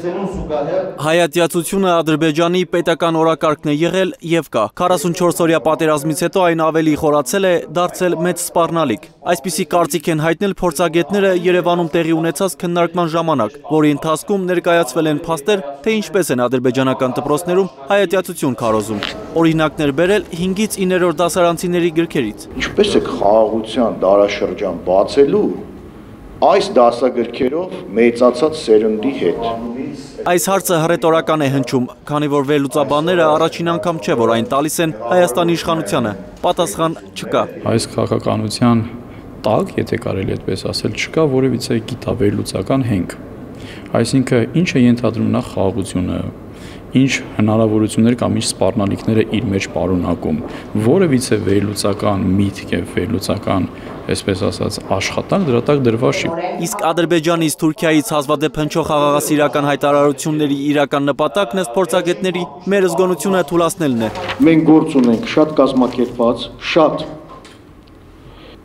Հայատյացությունը Ադրբեջանի պետական օրակարգն է եղել եւ կա։ 44 օրյա պատերազմից հետո այն ավելի խորացել է, դարձել մեծ սպառնալիք։ Այսպիսի կարծիք են հայտնել փորձագետները Երևանում տեղի ունեցած քննարկման ժամանակ, որի ընթացքում ներկայացվել են փաստեր, թե ինչպես են ադրբեջանական դպրոցներում հայատյացություն քարոզում։ Օրինակներ բերել 5-ից 9-րդ դասարանցիների գրքերից։ Ինչպես է խաղաղության դարաշրջան բացելու այս դասագրքերով մեծացած սերնդի հետ։ Այս հարցը հռետորական է հնչում, քանի որ վերլուծաբանները առաջին անգամ չէ, որ այն տալիս են Հայաստանի իշխանությանը։ Պատասխան չկա։ Այս քաղաքականության տակ, եթե կարելի այդպես ասել, չկա որևիցե գիտավերլուծական հենք։ Այսինքն ինչ է ենթադրում նախ խաղաղությունը, ինչ հնարավորություններ կամ ինչ սպառնալիքներ է իր մեջ պարունակում։ Որևիցե վերլուծական միտք եւ վերլուծական, այսպես ասած, աշխատանք դրա տակ դրված չի։ Իսկ Ադրբեջանից Թուրքիայից հազվադեպ հնչող խաղաղասիրական հայտարարությունների իրական նպատակն ըստ փորձագետների մեր զգոնությունը թույլատնելն է։ Մենք գործ ունենք շատ կազմակերպված, շատ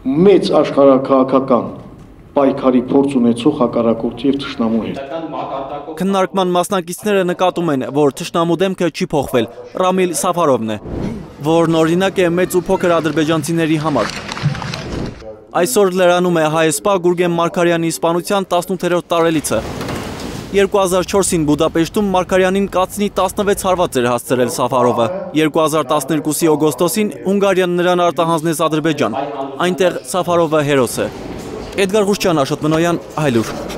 մեծ աշխարհակահաղական պայքարի փորձ ունեցող հակառակորդի եւ ճշնամու հետ։ Քննարկման մասնակիցները նկատում են, որ ճշնամու դեմքը չի փոխվել։ Ռամիլ Սաֆարովն է, որն օրինակ է մեծ ու փոքր ադրբեջանցիների համար։ Այսօր լրանում է հայեսպա Գուրգեն Մարկարյանի իսպանության 18-րդ տարելիցը։ 2004-ին Բուդապեշտում Մարկարյանին կացնի 16 հարված էր հասցրել Սաֆարովը։ 2012-ի օգոստոսին Հունգարիան նրան արտահանձնեց Ադրբեջան։ Այնտեղ Սաֆարովը հերոս է։ Էդգար Ղուշչյան, Աշոտ Մնոյան, Հայլուր։